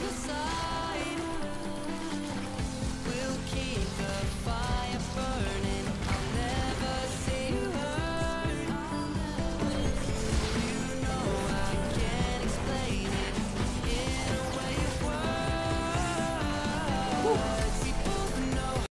the sun.